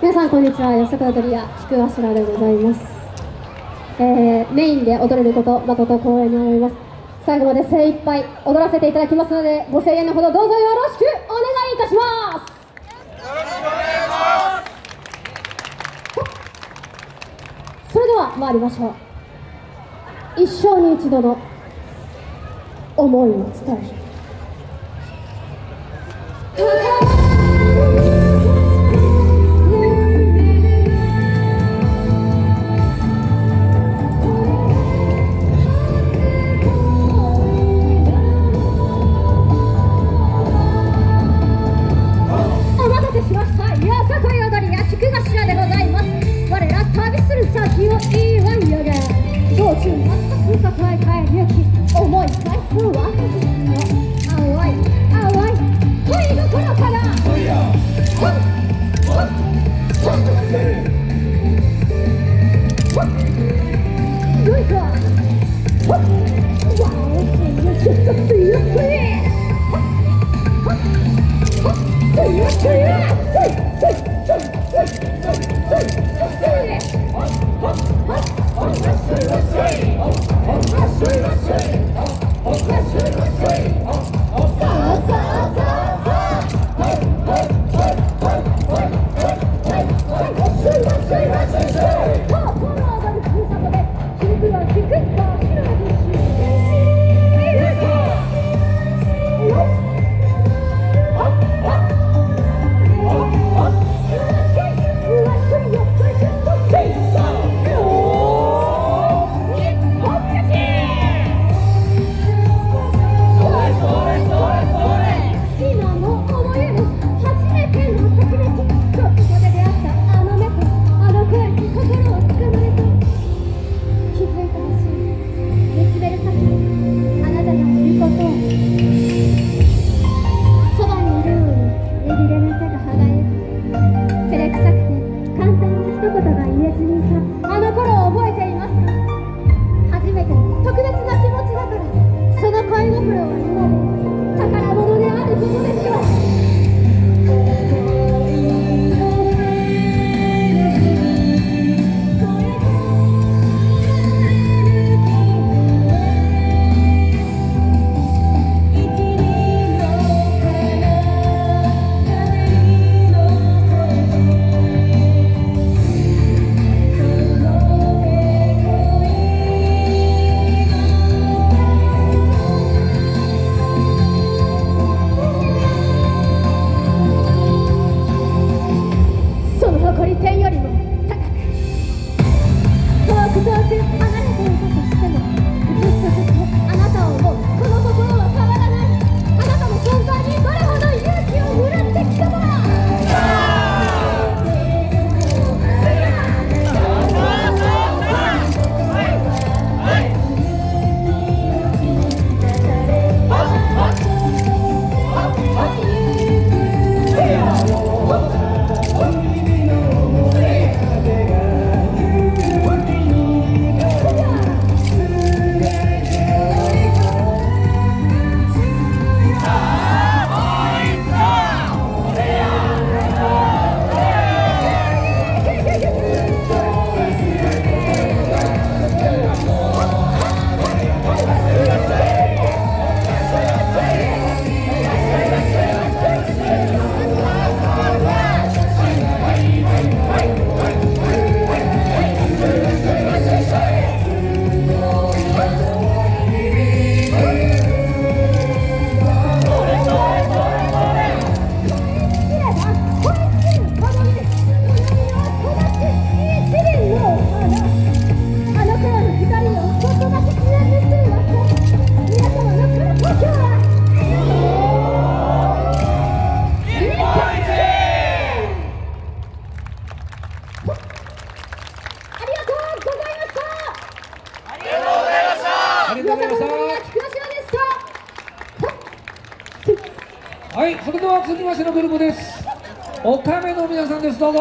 皆さんこんにちは。安坂踊り屋菊頭でございます、えー、メインで踊れること誠光栄に思います。最後まで精一杯踊らせていただきますのでご声援のほどどうぞよろしくお願いいたします。よろしくお願いします。それでは参りましょう。一生に一度の思いを伝える。したよさこい踊りや菊頭でございます。我ら旅する先を言いわいやが道中全く抱え帰り行き思い返すわ。言えずにいた。あの頃を覚えています。か初めて特別な気持ちだから。その恋心は今もはい、それでは続きましてのグループです。おかめの皆さんです。どうぞ。